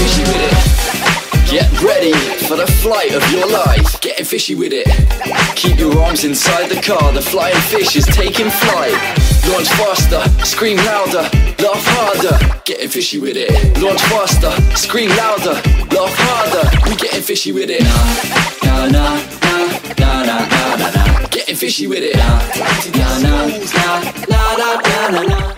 fishy with it. Get ready for the flight of your life. Getting fishy with it. Keep your arms inside the car. The flying fish is taking flight. Launch faster, scream louder, laugh harder. Getting fishy with it. Launch faster, scream louder, laugh harder. We getting fishy with it. Nah, nah, nah, nah, nah, nah, nah, nah. Getting fishy with it. Nah, nah, nah, nah, nah, nah, nah, nah.